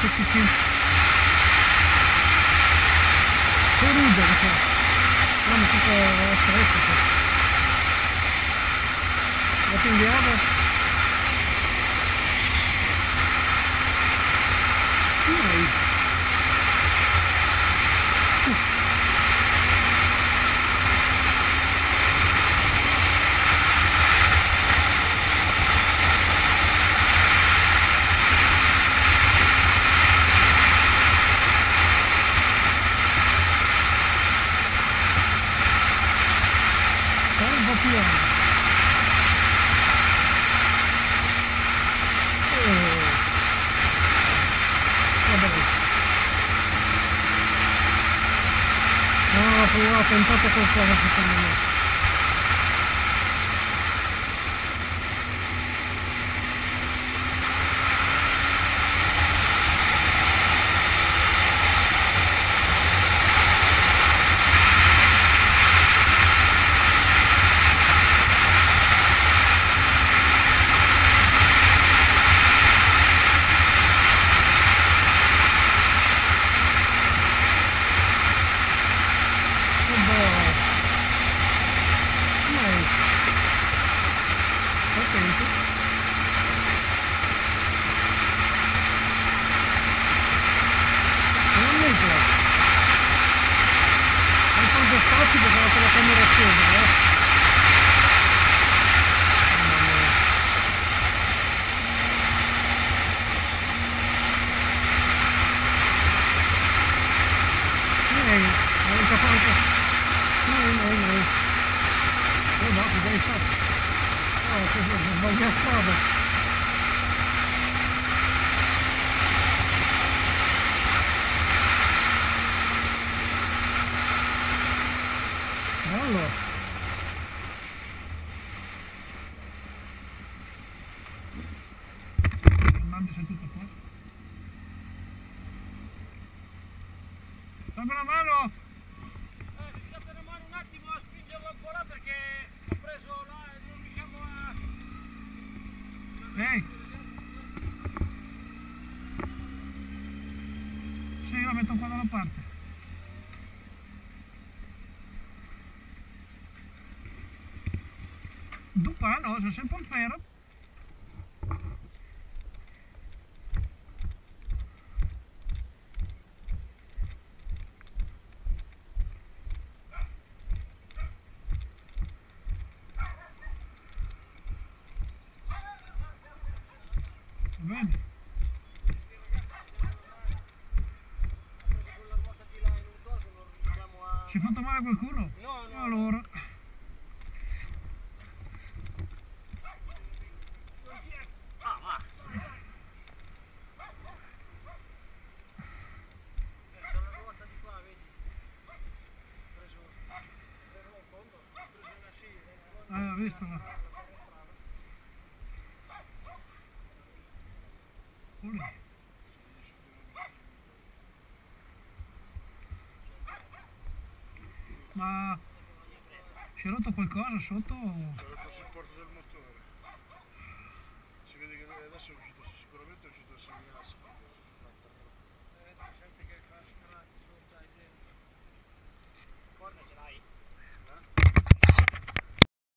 suficiente. Coruja, você. Vamos, fica a fresta. Vai atender água. Apoi eu am tentat-o spazio perché ho la camera accesa, eh. Ehi, non c'è fatto. No, no, no. Oh no, cosa hai fatto? Oh, ho sbagliato strada. Bello. Fernando sei tutto a posto? Dammi una mano! Eh, mi date una mano un attimo a spingerlo ancora perché ho preso là e non riusciamo a... Ehi! Sì, io la metto qua dalla parte. Dupa, no, c'è sempre un. Va bene? Si è fatto male qualcuno? No, no. Allora. Ah, visto là. Pure. Ma si è rotto qualcosa sotto? Si è rotto il porto del motore. Si vede che adesso è uscito, sicuramente è uscito il segnale.